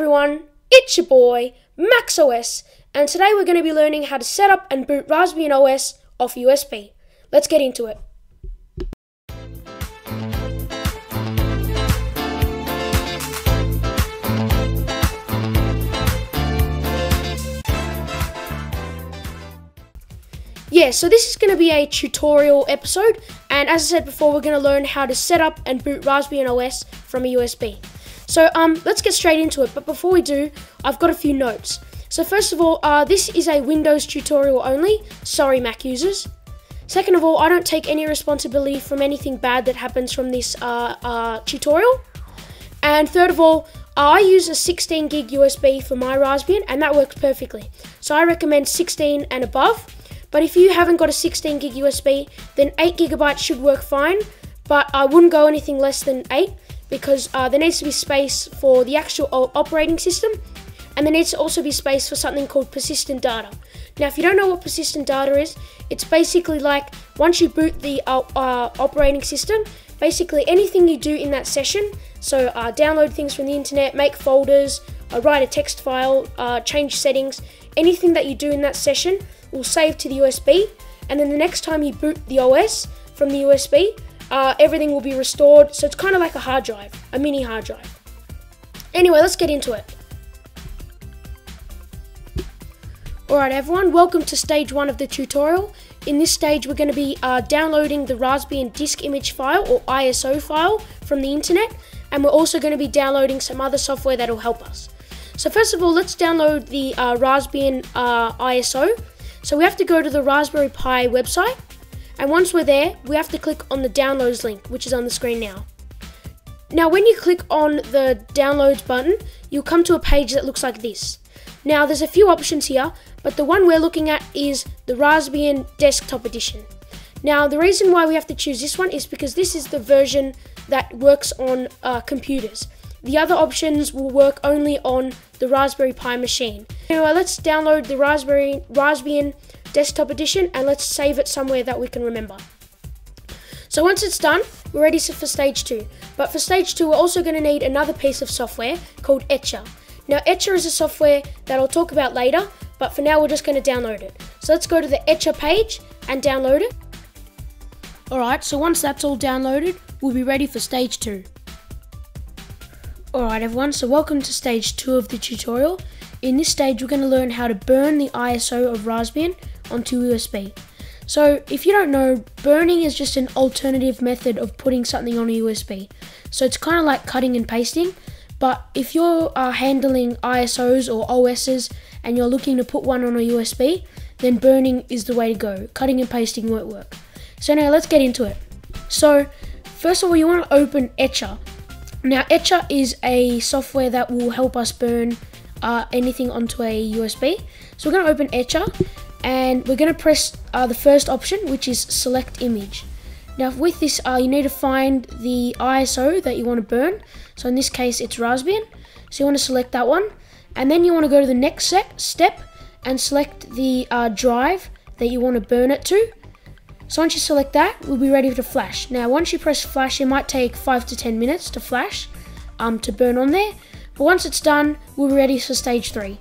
everyone, it's your boy, MaxOS, and today we're going to be learning how to set up and boot Raspbian OS off USB. Let's get into it. Yeah, so this is going to be a tutorial episode, and as I said before, we're going to learn how to set up and boot Raspbian OS from a USB. So um, let's get straight into it. But before we do, I've got a few notes. So first of all, uh, this is a Windows tutorial only. Sorry, Mac users. Second of all, I don't take any responsibility from anything bad that happens from this uh, uh, tutorial. And third of all, I use a 16 gig USB for my Raspbian, and that works perfectly. So I recommend 16 and above. But if you haven't got a 16 gig USB, then 8 gigabytes should work fine. But I wouldn't go anything less than 8 because uh, there needs to be space for the actual operating system and there needs to also be space for something called persistent data. Now, if you don't know what persistent data is, it's basically like once you boot the uh, uh, operating system, basically anything you do in that session, so uh, download things from the internet, make folders, uh, write a text file, uh, change settings, anything that you do in that session will save to the USB, and then the next time you boot the OS from the USB, uh, everything will be restored. So it's kind of like a hard drive, a mini hard drive. Anyway, let's get into it. Alright everyone, welcome to stage 1 of the tutorial. In this stage we're going to be uh, downloading the Raspbian disk image file or ISO file from the internet and we're also going to be downloading some other software that will help us. So first of all, let's download the uh, Raspbian uh, ISO. So we have to go to the Raspberry Pi website and once we're there, we have to click on the downloads link, which is on the screen now. Now, when you click on the downloads button, you'll come to a page that looks like this. Now, there's a few options here, but the one we're looking at is the Raspbian Desktop Edition. Now, the reason why we have to choose this one is because this is the version that works on uh, computers. The other options will work only on the Raspberry Pi machine. Anyway, let's download the Raspberry Raspbian desktop edition and let's save it somewhere that we can remember. So once it's done, we're ready for stage two. But for stage two, we're also going to need another piece of software called Etcher. Now Etcher is a software that I'll talk about later, but for now we're just going to download it. So let's go to the Etcher page and download it. Alright, so once that's all downloaded, we'll be ready for stage two. Alright everyone, so welcome to stage two of the tutorial. In this stage, we're going to learn how to burn the ISO of Raspbian onto USB. So if you don't know, burning is just an alternative method of putting something on a USB. So it's kind of like cutting and pasting, but if you're handling ISOs or OSs and you're looking to put one on a USB, then burning is the way to go. Cutting and pasting won't work. So now let's get into it. So first of all, you want to open Etcher. Now Etcher is a software that will help us burn uh, anything onto a USB. So we're going to open Etcher and we're going to press uh, the first option which is select image. Now with this uh, you need to find the ISO that you want to burn. So in this case it's Raspbian. So you want to select that one and then you want to go to the next step and select the uh, drive that you want to burn it to. So once you select that, we'll be ready to flash. Now once you press flash, it might take 5 to 10 minutes to flash, um, to burn on there. But once it's done, we'll be ready for stage 3.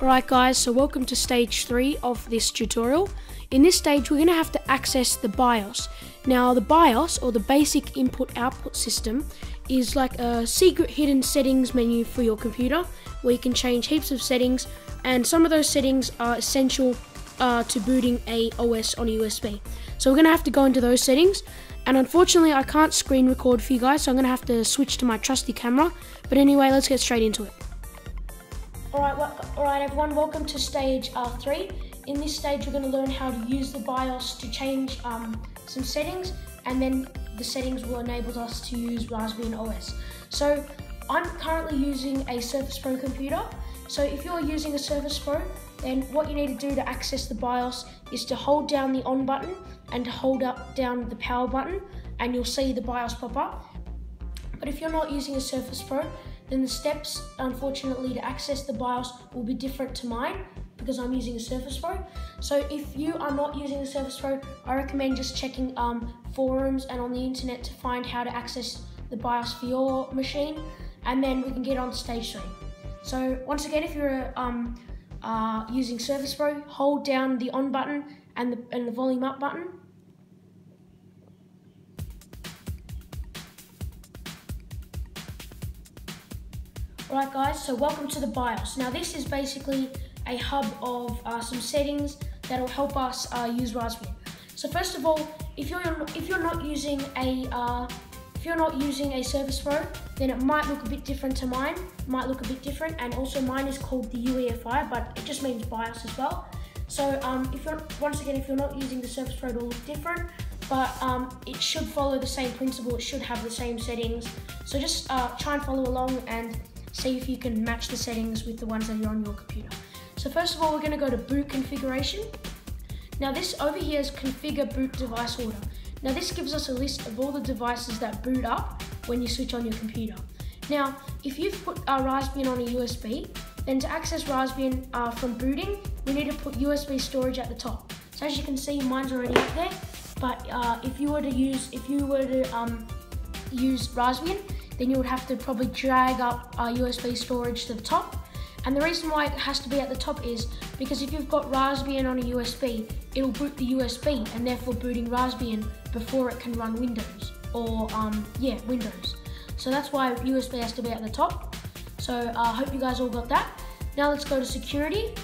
Alright guys, so welcome to stage 3 of this tutorial. In this stage we're going to have to access the BIOS. Now the BIOS, or the basic input output system, is like a secret hidden settings menu for your computer where you can change heaps of settings and some of those settings are essential uh, to booting a OS on USB. So we're going to have to go into those settings and unfortunately I can't screen record for you guys so I'm going to have to switch to my trusty camera. But anyway, let's get straight into it. Alright, well, alright everyone, welcome to stage uh, 3. In this stage we're going to learn how to use the BIOS to change um, some settings and then the settings will enable us to use Raspbian OS. So I'm currently using a Surface Pro computer. So if you're using a Surface Pro, then what you need to do to access the BIOS is to hold down the on button and hold up down the power button and you'll see the BIOS pop up. But if you're not using a Surface Pro, then the steps, unfortunately, to access the BIOS will be different to mine because I'm using a Surface Pro. So if you are not using a Surface Pro, I recommend just checking um, forums and on the internet to find how to access the BIOS for your machine. and then we can get on stage three. So once again, if you're um, uh, using Surface Pro, hold down the on button and the, and the volume up button. Alright guys, so welcome to the BIOS. Now this is basically a hub of uh, some settings that will help us uh, use Raspbian. So first of all, if you're if you're not using a uh, if you're not using a Surface Pro, then it might look a bit different to mine. Might look a bit different, and also mine is called the UEFI, but it just means BIOS as well. So um, if you're once again, if you're not using the Surface Pro, it'll look different, but um, it should follow the same principle. It should have the same settings. So just uh, try and follow along and see if you can match the settings with the ones that are on your computer. So first of all, we're going to go to boot configuration. Now this over here is configure boot device order. Now this gives us a list of all the devices that boot up when you switch on your computer. Now, if you've put a Raspbian on a USB, then to access Raspbian uh, from booting, we need to put USB storage at the top. So as you can see, mine's already up there. But uh, if you were to use, if you were to um, use Raspbian, then you would have to probably drag up uh, USB storage to the top and the reason why it has to be at the top is because if you've got Raspbian on a USB, it'll boot the USB and therefore booting Raspbian before it can run Windows or um, yeah, Windows. So that's why USB has to be at the top. So I uh, hope you guys all got that. Now let's go to security.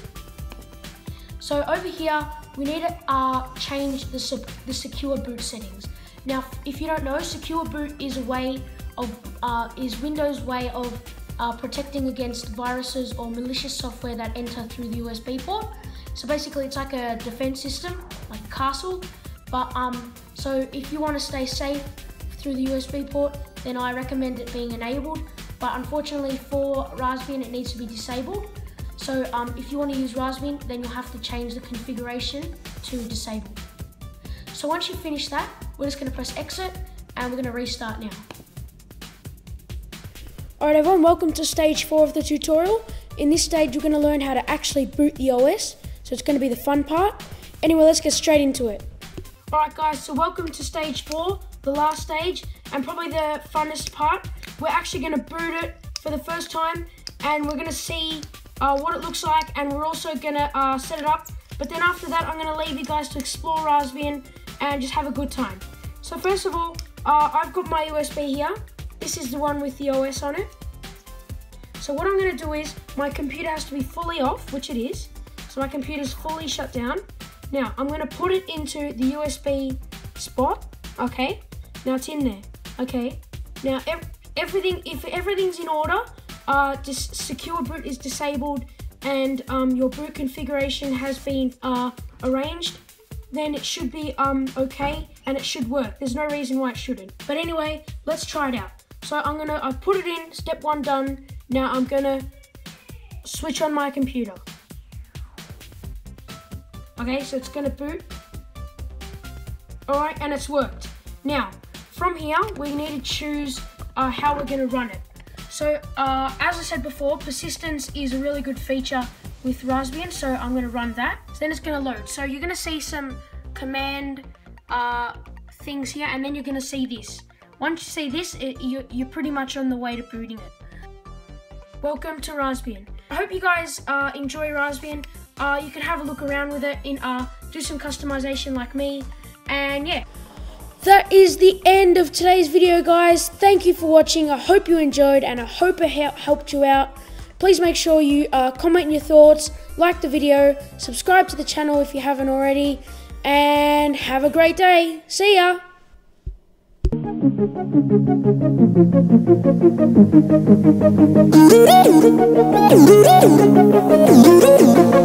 So over here, we need to uh, change the, the secure boot settings. Now, if you don't know, secure boot is a way of, uh, is Windows way of uh, protecting against viruses or malicious software that enter through the USB port. So basically, it's like a defense system, like castle. But um, so if you want to stay safe through the USB port, then I recommend it being enabled. But unfortunately, for Raspbian, it needs to be disabled. So um, if you want to use Raspbian, then you'll have to change the configuration to disabled. So once you finish that, we're just going to press exit and we're going to restart now. Alright everyone, welcome to stage 4 of the tutorial. In this stage you're going to learn how to actually boot the OS, so it's going to be the fun part. Anyway, let's get straight into it. Alright guys, so welcome to stage 4, the last stage, and probably the funnest part. We're actually going to boot it for the first time, and we're going to see uh, what it looks like, and we're also going to uh, set it up. But then after that, I'm going to leave you guys to explore Raspbian and just have a good time. So first of all, uh, I've got my USB here. This is the one with the OS on it. So what I'm going to do is, my computer has to be fully off, which it is. So my computer's fully shut down. Now, I'm going to put it into the USB spot, okay? Now it's in there, okay? Now, ev everything, if everything's in order, uh, just secure boot is disabled and um, your boot configuration has been uh, arranged, then it should be um, okay and it should work. There's no reason why it shouldn't. But anyway, let's try it out. So I'm gonna, I've put it in, step one done. Now I'm gonna switch on my computer. Okay, so it's gonna boot. All right, and it's worked. Now, from here, we need to choose uh, how we're gonna run it. So, uh, as I said before, persistence is a really good feature with Raspbian, so I'm gonna run that. So then it's gonna load. So you're gonna see some command uh, things here, and then you're gonna see this. Once you see this, it, you, you're pretty much on the way to booting it. Welcome to Raspbian. I hope you guys uh, enjoy Raspbian. Uh, you can have a look around with it and uh, do some customization like me. And yeah. That is the end of today's video, guys. Thank you for watching. I hope you enjoyed and I hope it helped you out. Please make sure you uh, comment your thoughts, like the video, subscribe to the channel if you haven't already, and have a great day. See ya! Thank you.